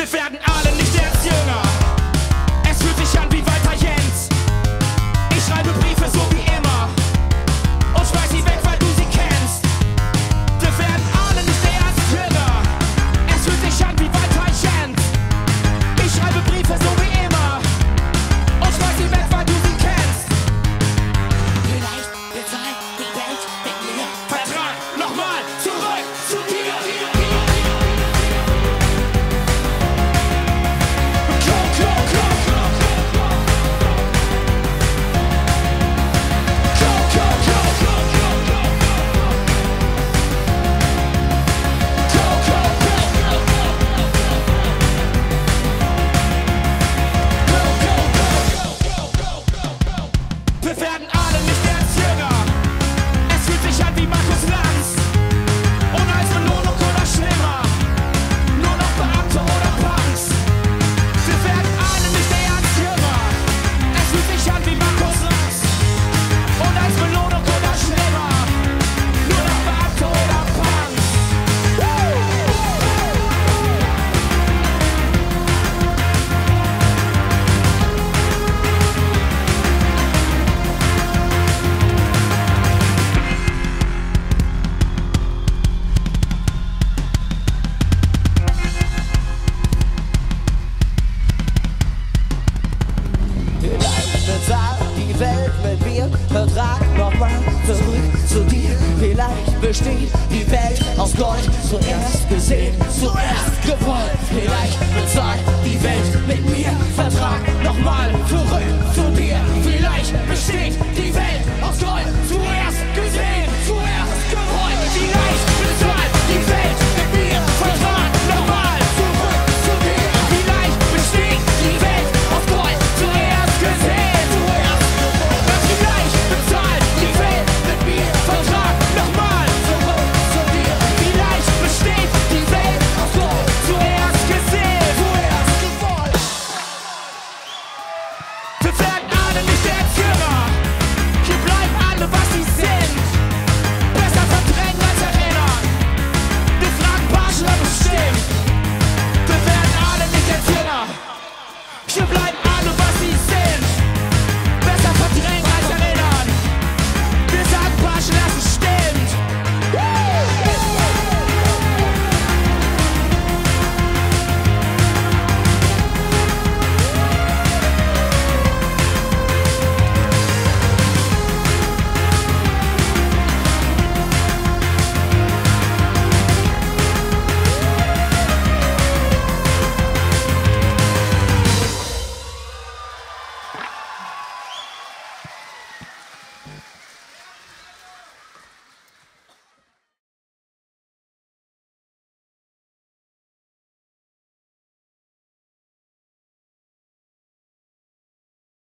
Wir werden alle nicht erst jünger. Wir werden halbiert. Hört rat nochmal zurück zu dir. Vielleicht besteht die Welt aus Gold zuerst.